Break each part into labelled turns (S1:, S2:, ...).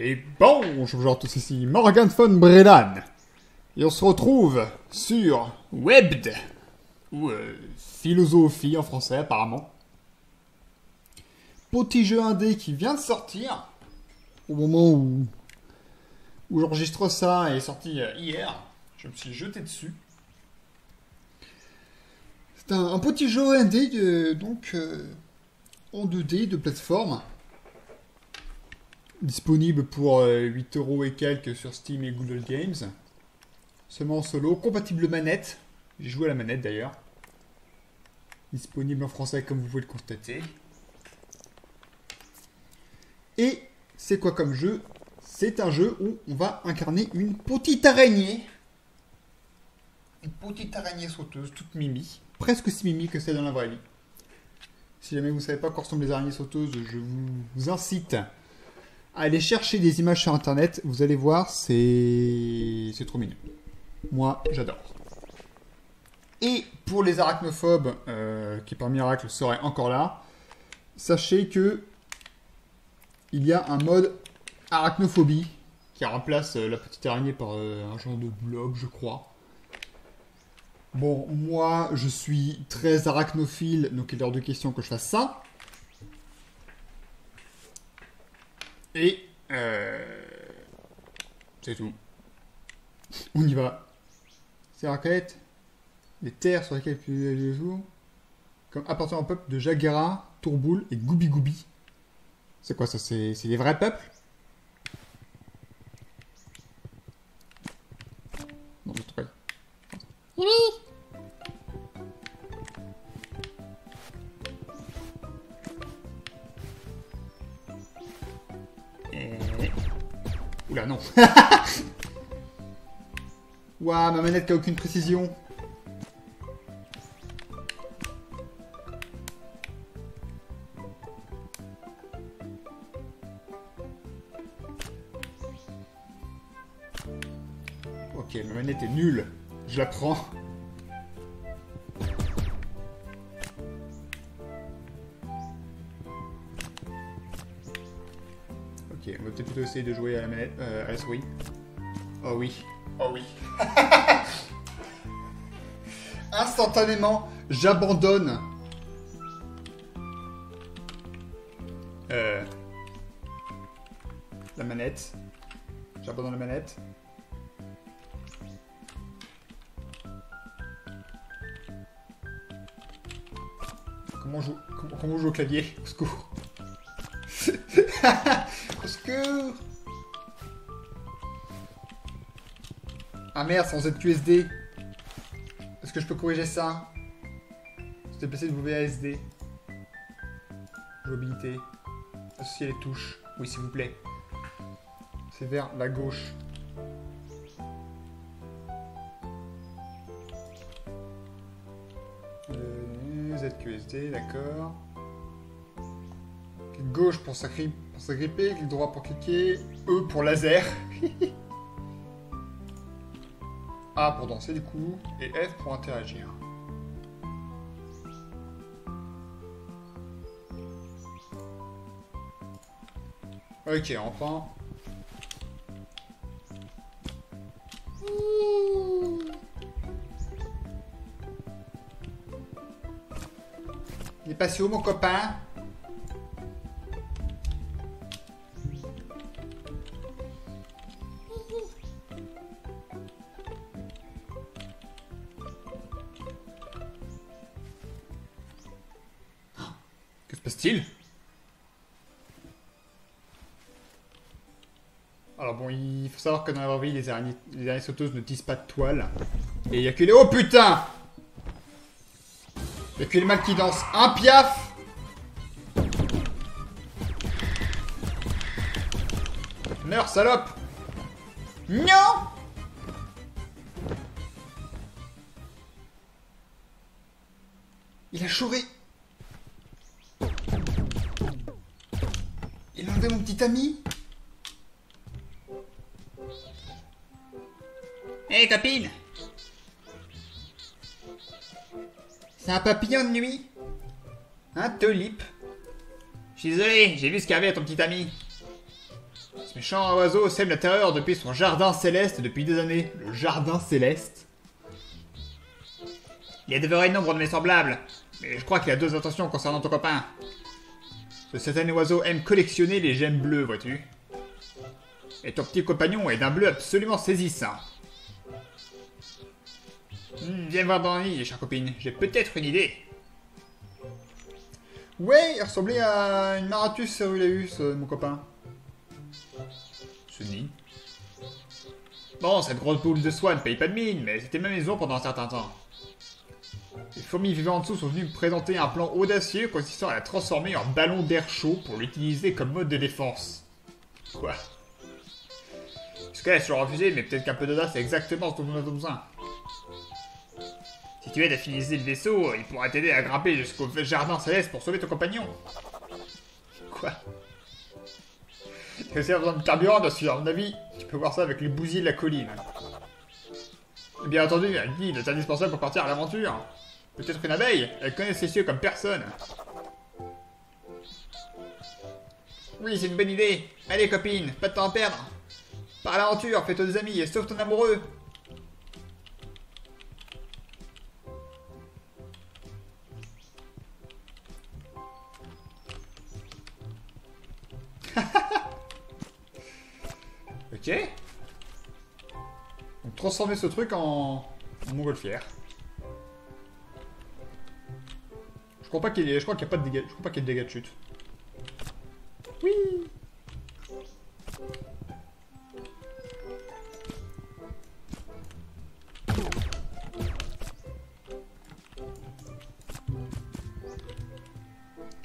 S1: Et bonjour à tous ici, Morgan von Bredan. Et on se retrouve sur Webd, ou euh, philosophie en français apparemment. Petit jeu indé qui vient de sortir, au moment où, j'enregistre ça, est sorti euh, hier. Je me suis jeté dessus. C'est un, petit jeu indé, de- donc euh, en 2D de plateforme disponible pour euh, 8 euros et quelques sur Steam et Google Games. Seulement en solo, compatible manette. J'ai joué à la manette d'ailleurs. Disponible en français comme vous pouvez le constater. Et c'est quoi comme jeu? C'est un jeu où on va incarner une petite araignée. Une petite araignée sauteuse, toute mimi. Presque aussi mimi que celle dans la vraie vie. Si jamais vous ne savez pas quoi ressemblent les araignées sauteuses, je vous incite Allez chercher des images sur internet, vous allez voir, c'est trop mignon. Moi, j'adore. Et pour les arachnophobes euh, qui par miracle seraient encore là, sachez que il y a un mode arachnophobie qui remplace euh, la petite araignée par euh, un genre de blob, je crois. Bon, moi, je suis très arachnophile, donc il est hors de question que je fasse ça. Et euh, c'est tout. On y va. C'est raquette. Les terres sur lesquelles tu joues. Comme appartenant au peuple de Jagera, Tourboul et Goubi Goubi. C'est quoi ça? C'est des vrais peuples? Non, je trouve Euh, Oula, non. Ouah, ma manette qui a aucune précision. Ok, ma manette est nulle. Je la prends. Plutôt essayer de jouer à la manette, euh, à la souris. Oh oui. Oh oui. Instantanément, j'abandonne. Euh, la manette. J'abandonne la manette. Comment on joue, comment, comment on joue au clavier Au secours. Au secours? merde, sans ZQSD. Est-ce que je peux corriger ça? Se déplacer de WASD. Jouabilité. Associer les touches. Oui, s'il vous plaît. C'est vers la gauche. ZQSD, d'accord. Clic gauche pour s'agripper, clic droit pour cliquer, E pour laser. A pour danser du coup, et F pour interagir. Ok, enfin. Il est passé où mon copain? Faut savoir que dans vraie vie, les araignées, les araignées sauteuses ne tissent pas de toile. Et il y a que les... Oh putain! Il y a que les mâles qui dansent. Un piaf! Meurs, salope! Non Il a chouré Il a enlevé mon petit ami Hé copine C'est un papillon de nuit Un tulipe Je suis désolé, j'ai vu ce qu'il y avait à ton petit ami. méchant oiseau sème la terreur depuis son jardin céleste depuis des années. Le jardin céleste Il y a de vrais nombres de mes semblables, mais je crois qu'il a deux intentions concernant ton copain. Ce satané oiseau aime collectionner les gemmes bleues, vois-tu. Et ton petit compagnon est d'un bleu absolument saisissant. Hmm, viens voir lit, chère copine. J'ai peut-être une idée. Ouais, il ressemblait à une Maratus Cerulaeus, mon copain. Nid. Bon, cette grosse boule de soie ne paye pas de mine, mais c'était ma maison pendant un certain temps. Les fourmis vivant en dessous sont venues me présenter un plan audacieux consistant à la transformer en ballon d'air chaud pour l'utiliser comme mode de défense. Quoi? Jusqu'à là, je refusé, mais peut-être qu'un peu d'audace c'est exactement ce dont on a besoin. Tu aides à finaliser le vaisseau, il pourra t'aider à grimper jusqu'au jardin céleste pour sauver ton compagnon. Quoi? Si tu besoin de carburant, sûr, à mon avis, tu peux voir ça avec les bousiers de la colline. Bien entendu, elle dit est indispensable pour partir à l'aventure. Peut-être une abeille, elle connaît ces cieux comme personne. Oui, c'est une bonne idée. Allez, copine, pas de temps à perdre. Par l'aventure, fais-toi des amis et sauve ton amoureux. Donc transformer ce truc en, en montgolfière. Je crois pas qu'il y ait, je crois qu'il y a pas de dégâts, je crois pas qu'il y ait de dégâts de chute. Oui.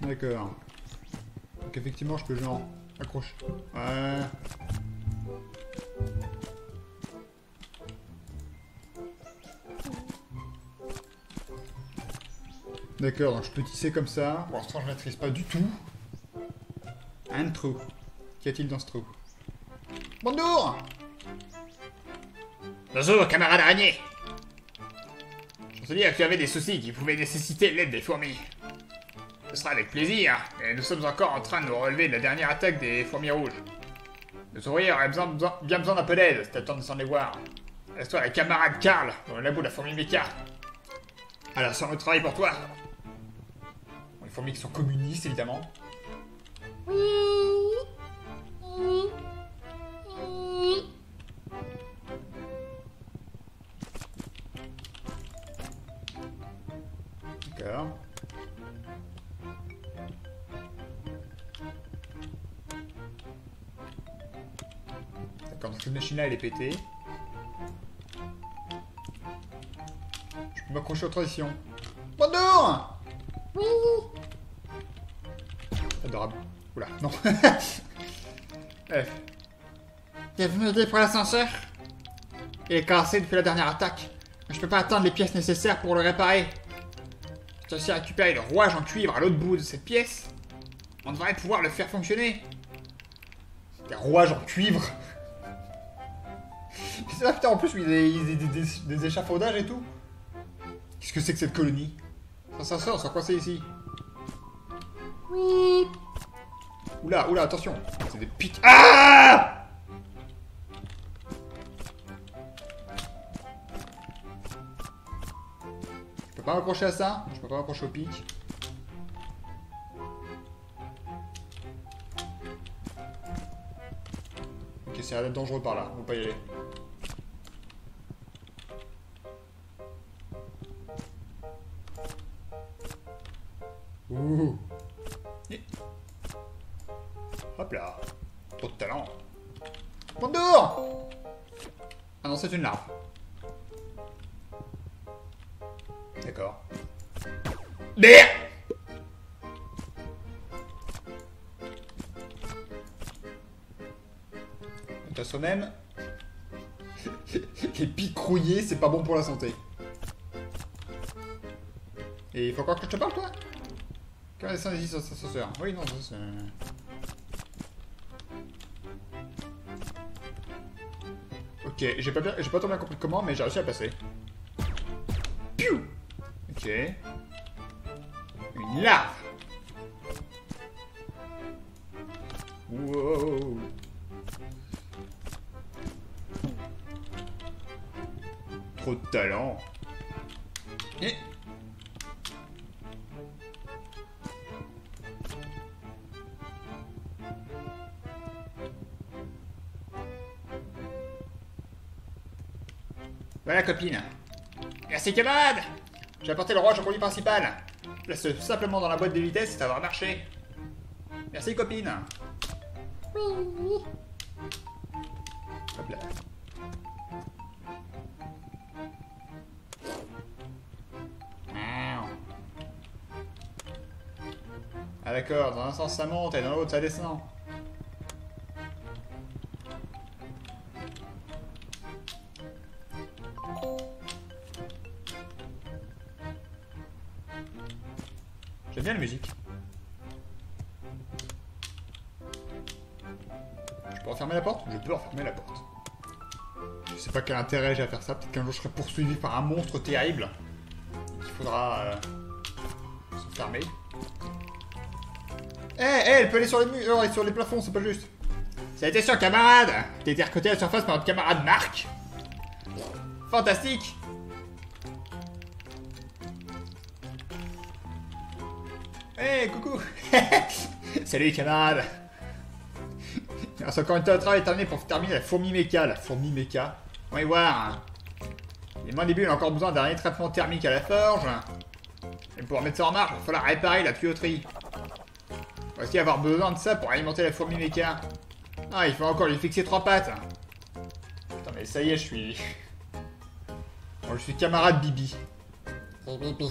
S1: D'accord. Donc effectivement, je peux genre accrocher. Ouais. D'accord, je peux tisser comme ça. Pour l'instant, je ne maîtrise pas du tout. Un trou. Qu'y a-t-il dans ce trou? Bonjour Bonjour, camarade araignée que tu avais des soucis qui pouvaient nécessiter l'aide des fourmis. Ce sera avec plaisir, et nous sommes encore en train de nous relever de la dernière attaque des fourmis rouges. Ouvriers auraient besoin, bien besoin d'un peu d'aide, c'est à temps de s'en les voir. Reste-toi avec camarade Karl, dans le labo de la fourmi Mecha. Alors, ça le travail pour toi fourmis qui sont communistes, évidemment. D'accord. D'accord, donc cette machine-là, elle est pétée. Je peux m'accrocher aux traditions. Bonjour non. F. Bienvenue aider pour l'ascenseur. Il est cassé depuis la dernière attaque. Mais je peux pas attendre les pièces nécessaires pour le réparer. J'ai aussi récupérer le rouage en cuivre à l'autre bout de cette pièce. On devrait pouvoir le faire fonctionner. Des rouages en cuivre C'est là, putain, en plus, il y a des, des, échafaudages et tout. Qu'est-ce que c'est que cette colonie? Ça, ça sort, ça quoi c'est ici oui. Oula, oula, attention. C'est des pics. Ah Je peux pas m'approcher à ça Je peux pas m'approcher au pic. Ok, c'est d'être dangereux par là. On va pas y aller. les pics rouillés, c'est pas bon pour la santé. Et il faut encore que je te parle, toi? Comment ça, ça, ça, ça, Oui, non, ça, c'est... Ok, j'ai pas, bien, pas trop bien compris comment, mais j'ai réussi à passer. Piou Ok. Une larve Wow talent. Et... Voilà, copine. Merci, camarade J'ai apporté le roi au conduit principal. Place simplement dans la boîte de vitesse et ça va marcher. Merci, copine. Oui. D'accord, dans un sens ça monte et dans l'autre ça descend. J'aime bien la musique. Je peux refermer la porte? Je peux refermer la porte. Je sais pas quel intérêt j'ai à faire ça. Peut-être qu'un jour je serai poursuivi par un monstre terrible. Il faudra euh, se fermer. Eh, eh, elle peut aller sur les murs et sur les plafonds, c'est pas juste. Ça a été sûr, camarade T'as été recoté à la surface par notre camarade Marc Fantastique Eh, coucou Salut, camarade C'est encore une travail terminé pour terminer la fourmi méca, la fourmi méca. On va y voir. Les mains a encore besoin d'un dernier traitement thermique à la forge. Et pour mettre ça en marche, il va falloir réparer la tuyauterie. On va aussi avoir besoin de ça pour alimenter la fourmi méca. Ah, il faut encore lui fixer trois pattes. Putain, mais ça y est, je suis... Bon, je suis camarade Bibi.
S2: C'est Bibi.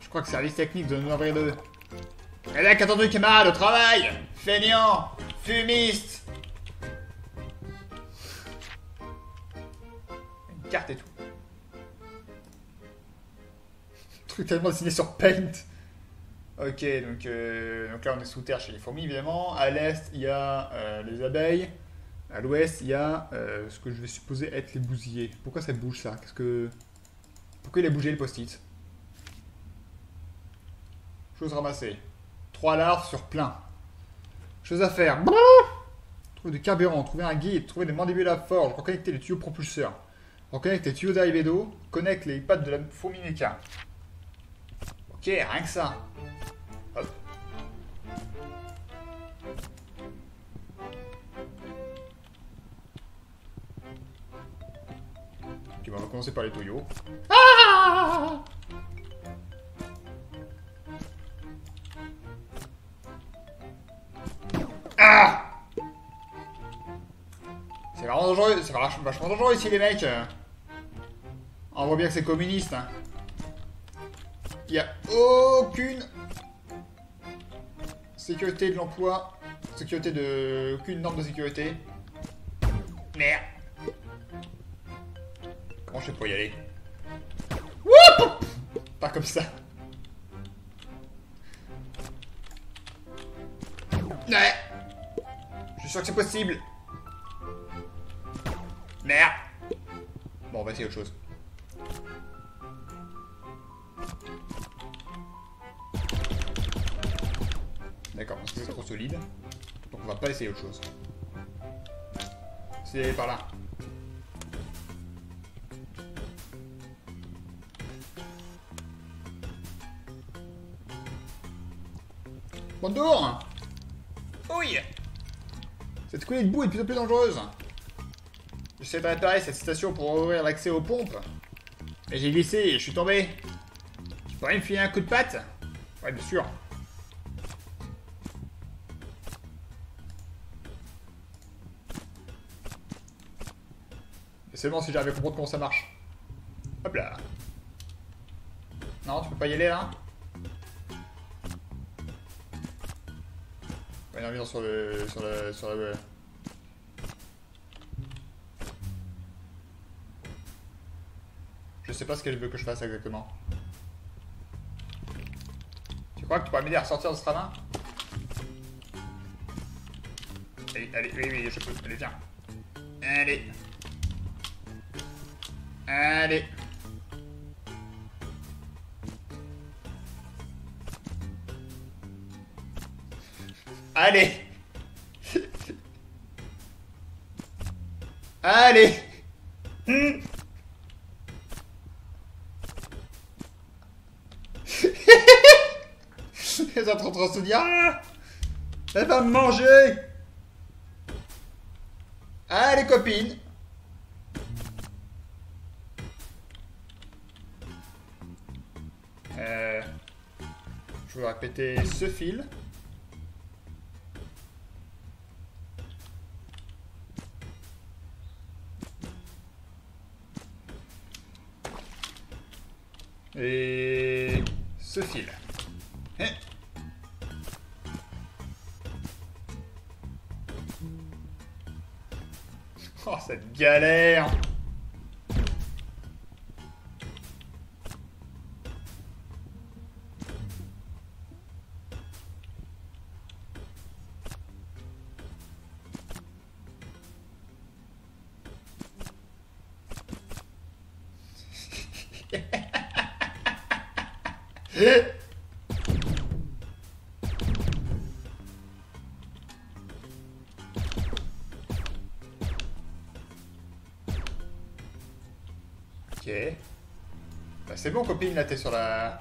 S1: Je crois que service technique de nous ouvrir deux. Et là, qu'attendu, camarade, au travail? Feignant Fumiste Une carte et tout. Truc tellement dessiné sur Paint. Ok, donc, euh, donc là on est sous terre chez les fourmis évidemment. À l'est il y a euh, les abeilles. À l'ouest il y a euh, ce que je vais supposer être les bousillés. Pourquoi ça bouge ça? Qu'est-ce que... Pourquoi il a bougé le post-it? Chose ramassée. Trois larves sur plein. Chose à faire. Trouver du carburant, trouver un guide, trouver des mandibules à forge, reconnecter les tuyaux propulseurs. Reconnecter les tuyaux d'arrivée d'eau, connecte les pattes de la fourmi. Ok, rien que ça. On va commencer par les tuyaux. Ah Ah C'est vraiment dangereux, c'est vachement dangereux ici les mecs. On voit bien que c'est communiste. hein. Il n'y a aucune sécurité de l'emploi, sécurité de... aucune norme de sécurité. Merde. Comment je fais pour y aller Woup Pas comme ça. Ouais. Je suis sûr que c'est possible. Merde. Bon, on va essayer autre chose. D'accord, parce que c'est trop solide. Donc on va pas essayer autre chose. C'est par là. Bonjour Oui Cette coulée de boue est de plus dangereuse. J'essaie de réparer cette station pour ouvrir l'accès aux pompes. Mais j'ai glissé et je suis tombé. Tu pourrais me filer un coup de patte Ouais, bien sûr. C'est bon si j'arrive à comprendre comment ça marche. Hop là. Non, tu peux pas y aller là Ouais, non, viens sur le... sur le... sur le... Je sais pas ce qu'elle veut que je fasse exactement. Tu crois que tu pourrais m'aider à ressortir de ce ravin Allez, allez, oui, oui, je peux. Allez, viens. Allez. Allez. Allez Allez mmh. Les autres en train de se dire ah, Elle va me manger ah, Allez copines Euh, je vais répéter ce fil. Et ce fil. Hein Oh, cette galère copine, là, t'es sur la...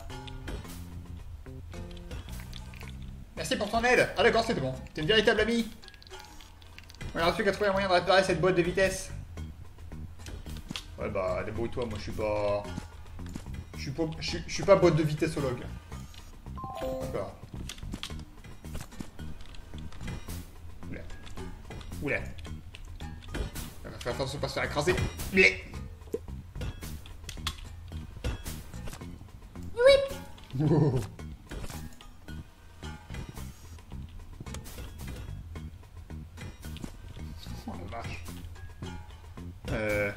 S1: Merci pour ton aide Ah d'accord, c'est bon. T'es une véritable amie On a reçu qu'à trouver un moyen de réparer cette boîte de vitesse. Ouais bah, débrouille-toi, moi je suis pas... Je suis pas... Je suis- pas boîte de vitessologue. D'accord. Oula. Oula. Faire attention pas se faire écraser. Oh. Oh la vache. Euh...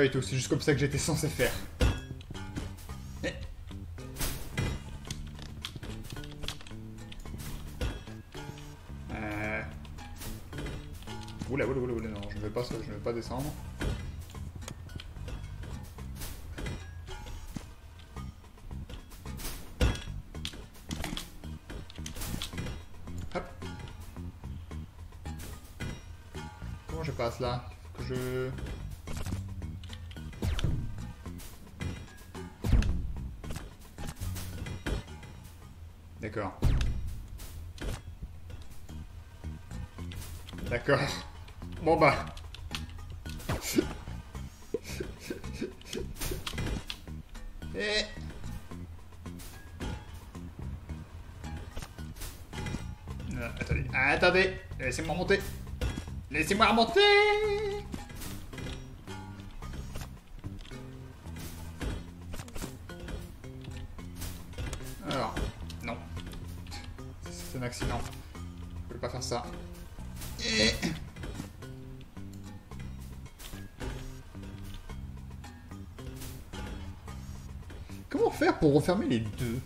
S1: pas tout, c'est juste comme ça que j'étais censé faire. Eh. Euh... Oula, oula, oula, oula, non, je ne vais pas, je ne vais pas descendre. Hop. Comment je passe là? Que je... D'accord. Bon bah. Et... Euh, attendez, attendez, laissez-moi monter. Laissez-moi remonter. Alors, non. C'est un accident. Je peux pas faire ça. Comment faire pour refermer les deux?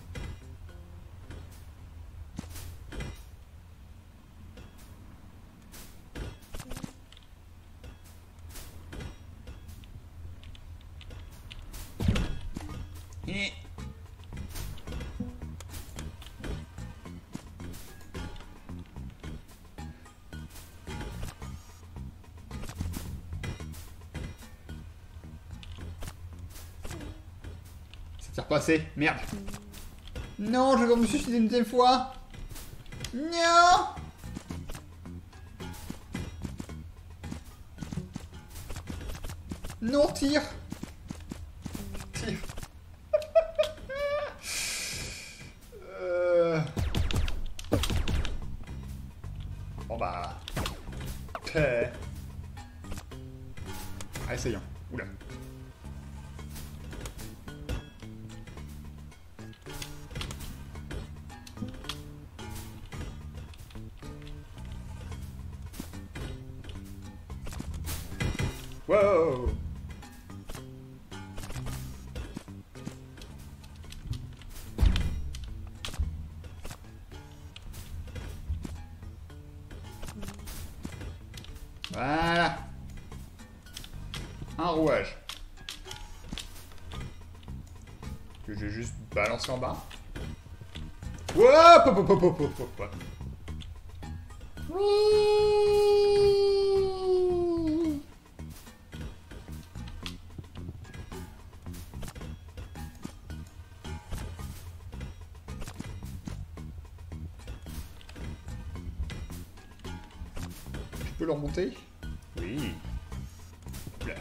S1: Merde. Non, je vais me suicider une deuxième fois. Non Non, Tire en bas. Je peux le remonter? Oui. Là.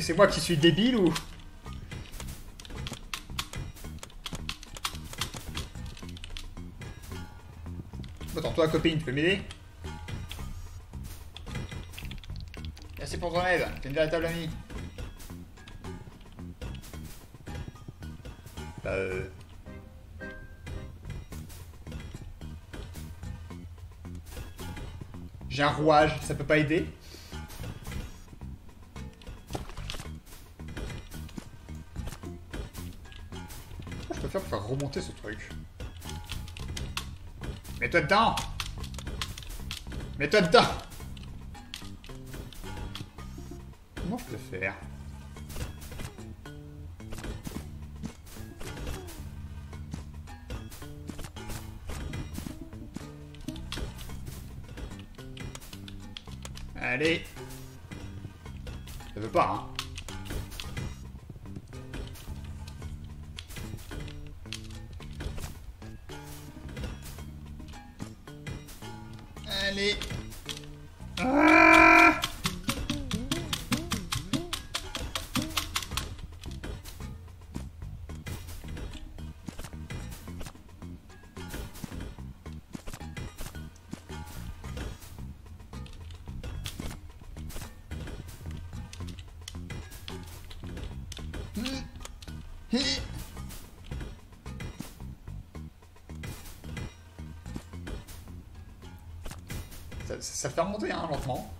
S1: C'est moi qui suis débile ou... Attends, toi, copine, tu peux m'aider? Merci pour ton aide, t'es une véritable amie. Bah, euh... J'ai un rouage, ça peut pas aider? Faire remonter ce truc. Mets-toi dedans. Mets-toi dedans. Comment je peux faire? Allez. Ça veut pas, hein? Lentement.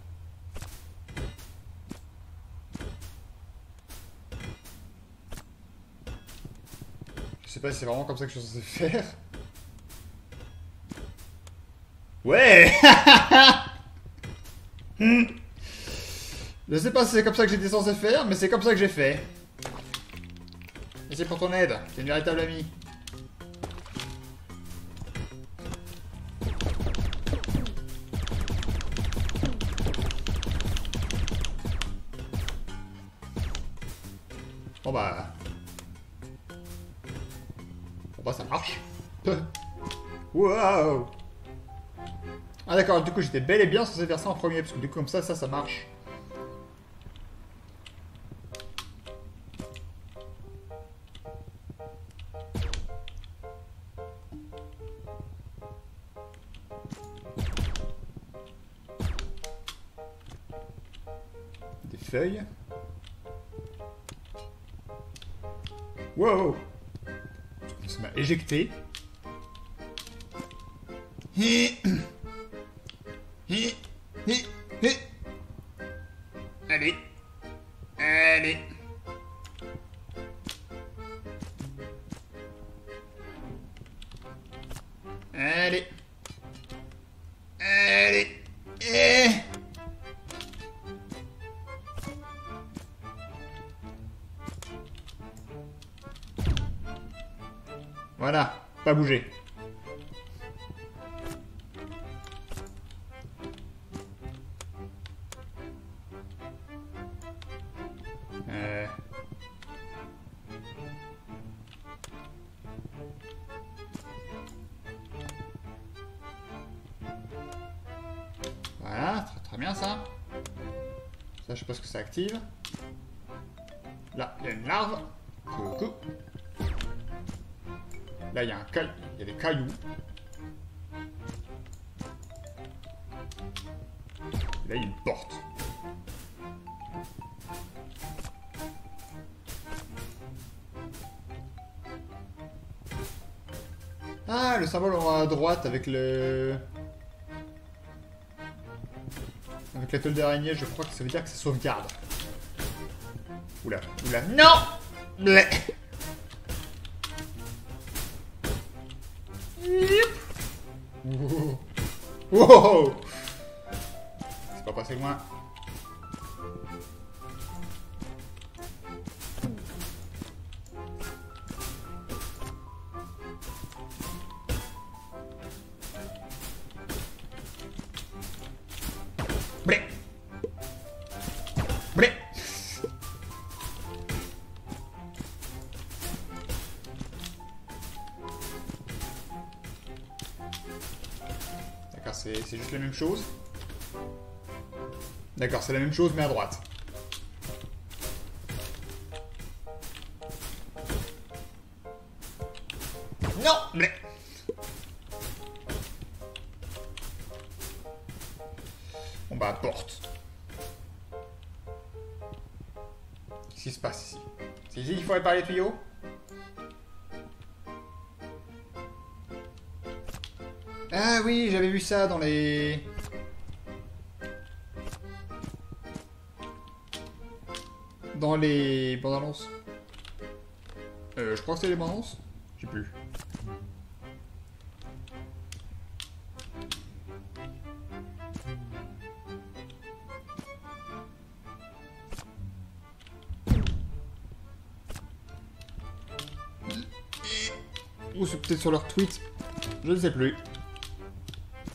S1: Je sais pas si c'est vraiment comme ça que je suis censé faire. Ouais. Je sais pas si c'est comme ça que j'étais censé faire, mais c'est comme ça que j'ai fait. Merci pour ton aide, t'es une véritable amie. Wow Ah d'accord, du coup j'étais bel et bien censé faire ça en premier, parce que du coup comme ça, ça, ça marche. Des feuilles. Wow Ça m'a éjecté. に。Ça, je sais pas ce que ça active. Là, il y a une larve. Coucou. Là, il y a un caillou. Il y a des cailloux. Là, il y a une porte. Ah, le symbole en haut à droite avec le... Avec la toile d'araignée, je crois que ça veut dire que ça sauvegarde. Oula, oula. Non Bleh. Wow. Wow. C'est pas passé loin. C'est la même chose, mais à droite. Non mais... Bon bah, porte. Qu'est-ce qui se passe ici? C'est ici qu'il faut réparer les tuyaux Ah oui, j'avais vu ça dans les... Dans les bandes annonces. Euh, je crois que c'est les bandes annonces Je sais plus. Ou c'est peut-être sur leur tweet. Je ne sais plus.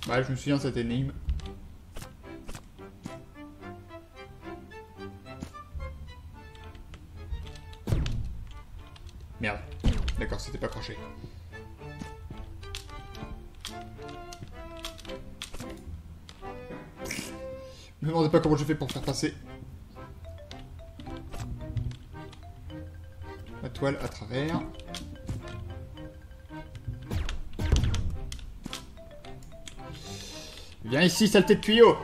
S1: Bah, je me souviens de cette énigme. Pour faire passer la toile à travers. Viens ici, saleté de tuyau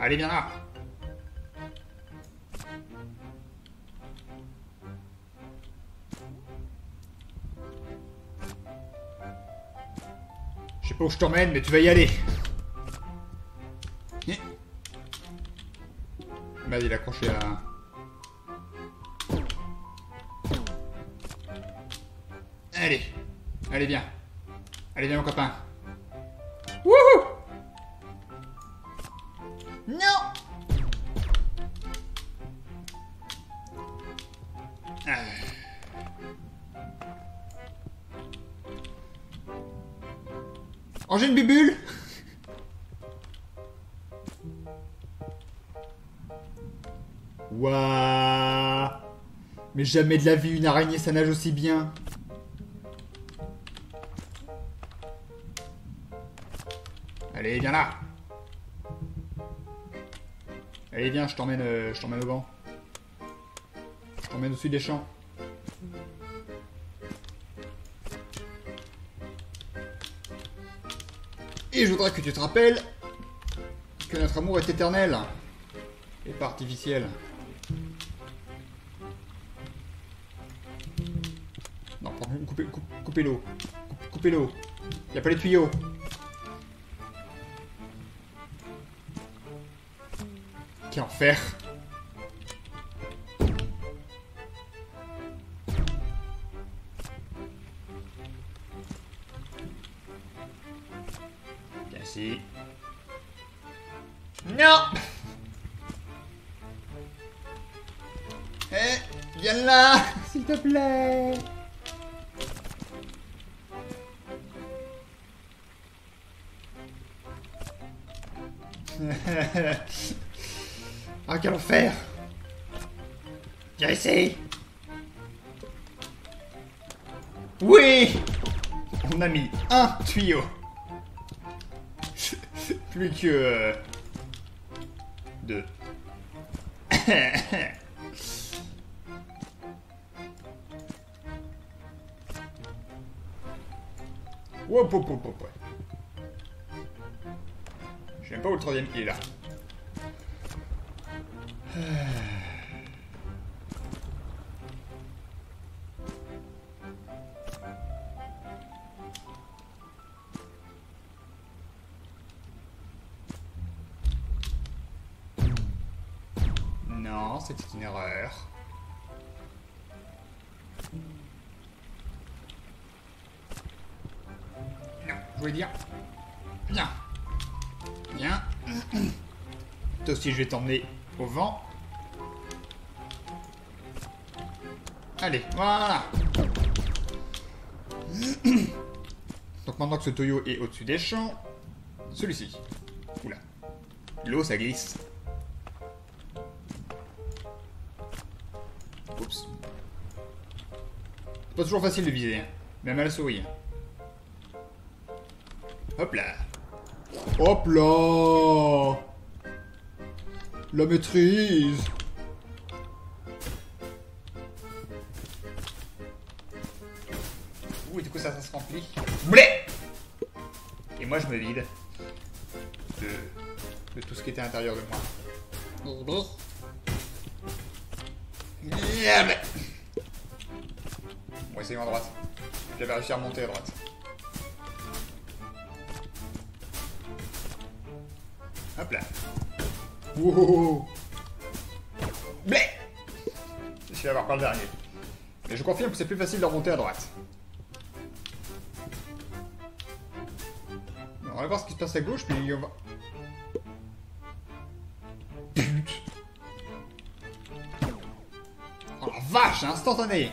S1: Allez, viens là Je sais pas où je t'emmène, mais tu vas y aller. Merde, il est accroché à... Allez. Allez, viens. Allez, viens, mon copain. Jamais de la vie une araignée ça nage aussi bien. Allez, viens là Allez, viens, je t'emmène euh, je t'emmène au banc. Je t'emmène au-dessus des champs. Et je voudrais que tu te rappelles que notre amour est éternel et pas artificiel. Coupez l'eau. Coupe- Coupez l'eau. Y a pas les tuyaux. Quel enfer. Tuyau. Plus que... euh, deux. Hop, hop, hop, hop. Je sais pas où le troisième il est là. Je vais t'emmener au vent. Allez, voilà. Donc maintenant que ce Toyo est au-dessus des champs, celui-ci. Oula. L'eau, ça glisse. Oups. Pas toujours facile de viser, hein. même à la souris. Hop là. Hop là La maîtrise Ouh, du coup ça, ça se remplit. Blé Et moi je me vide de, de tout ce qui était à l'intérieur de moi. Merde Bon, essayons à droite. J'avais réussi à remonter à droite. Wow. Blé Je vais avoir pas le dernier. Mais je confirme que c'est plus facile de remonter à droite. On va voir ce qui se passe à gauche, puis on va... Pute. Oh la vache, instantané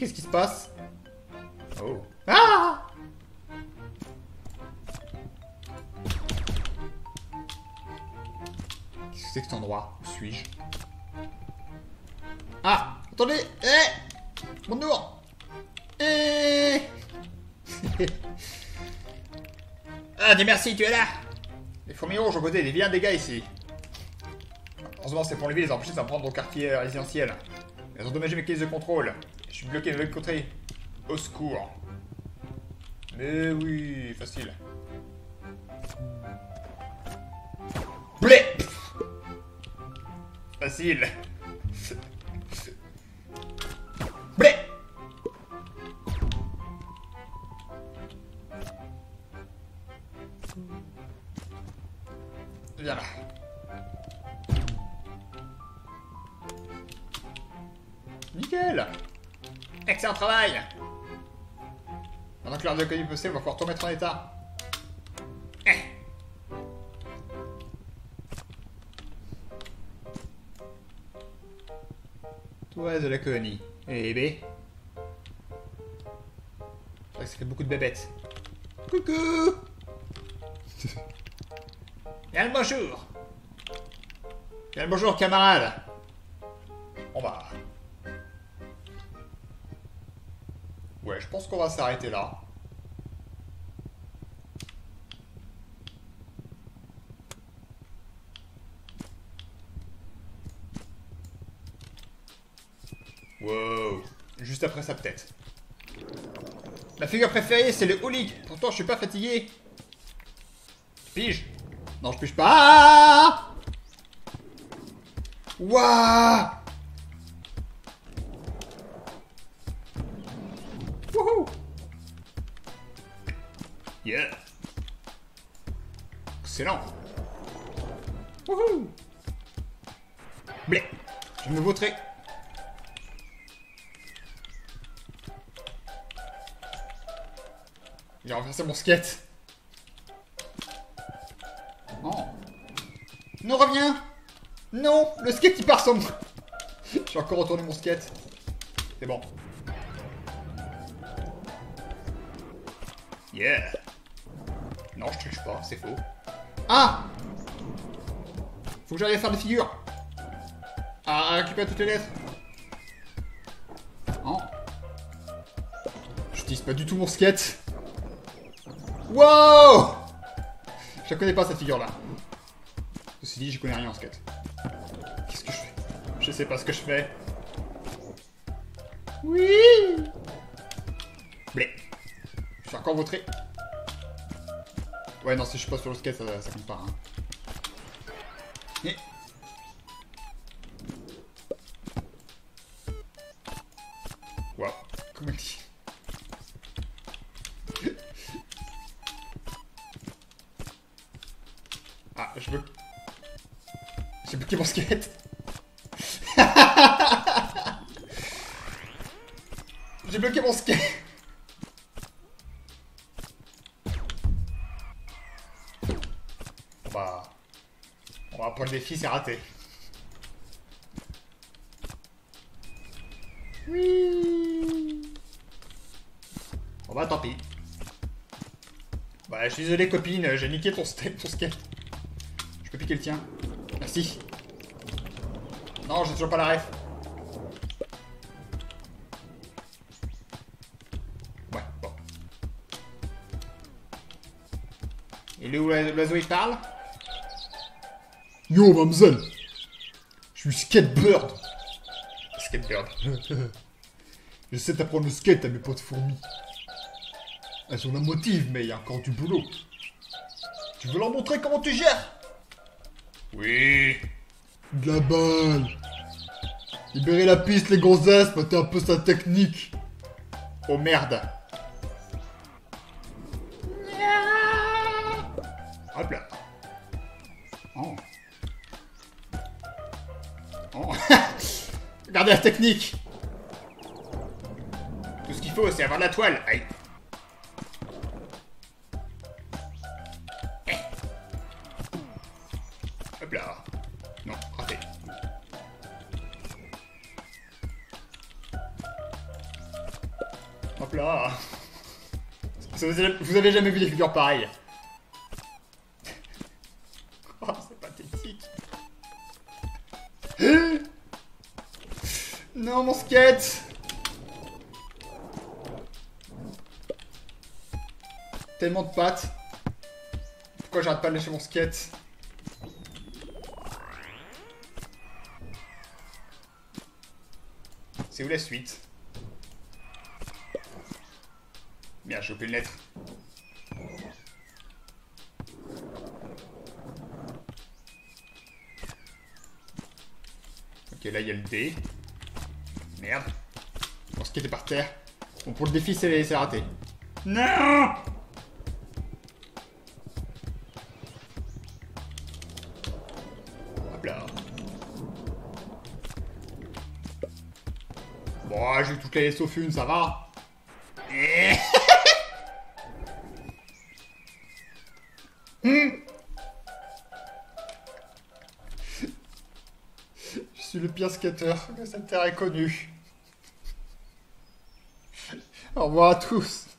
S1: qu'est-ce qui se passe Oh. Ah Qu'est-ce que c'est que cet endroit Où suis-je Ah Attendez Eh Bonjour Eh Ah, dis merci, tu es là Les fourmis rouges ont causé des vilains dégâts ici. Heureusement, c'est pour les villes, les empêcher de s'en prendre au quartier résidentiel. Elles ont endommagé mes caisses de contrôle. Je suis bloqué de l'autre côté. Au secours. Mais oui, facile. Blé Facile. Travail Maintenant que l'heure de colis passée, on va pouvoir tout mettre en état. Eh. Toi de la colonie. Eh bé. C'est vrai que ça fait beaucoup de bébêtes. Coucou Bien le bonjour Bien le bonjour camarade On va... Ouais, je pense qu'on va s'arrêter là. Wow. Juste après ça peut-être. Ma figure préférée, c'est le houlig. Pourtant, je suis pas fatigué. Tu piges Non, je pige pas. Ah Waouh Excellent. Wouhou. Je me vautrer J'ai renversé mon skate. Non. Non, reviens. Non Le skate il part sans moi. J'ai encore retourné mon skate. C'est bon. Yeah. Non, je triche pas, c'est faux. Ah Faut que j'aille faire des figures. Ah, récupérer toutes les lettres. Non. J'utilise pas du tout mon skate. Wow Je la connais pas cette figure-là. Ceci dit, je connais rien en skate. Qu'est-ce que je fais? Je sais pas ce que je fais. Oui Blé. Je suis encore vautré. Ouais, non, si je suis pas sur le skate, ça, compte pas. Hein. Défi, c'est raté. Oui. Bon bah tant pis. Bah je suis désolé copine, j'ai niqué ton, ton skate. Je peux piquer le tien. Merci. Non, j'ai toujours pas la ref. Ouais, bon. Il est où l'oiseau il parle? Yo, mademoiselle Je suis skatebird Skatebird. J'essaie d'apprendre le skate à mes potes fourmis. Elles ont la motive, mais il y a encore du boulot. Tu veux leur montrer comment tu gères? Oui. De la balle. Libérer la piste, les gonzesses, mettez un peu sa technique. Oh merde. Technique Tout ce qu'il faut, c'est avoir la toile. Aïe. Eh. Hop là. Non, raté. Hop là. Vous avez jamais vu des figures pareilles Tellement de pattes. Pourquoi j'arrête pas de lâcher mon skate? C'est où la suite? Merde, j'ai oublié une lettre. Ok, là, il y a le D. Merde. Mon skate est par terre. Bon, pour le défi, c'est raté. Non Hop là. Bon, j'ai toutes les sauf une, ça va. Hmm. Je suis le pire skater que cette terre ait connu. Au revoir à tous.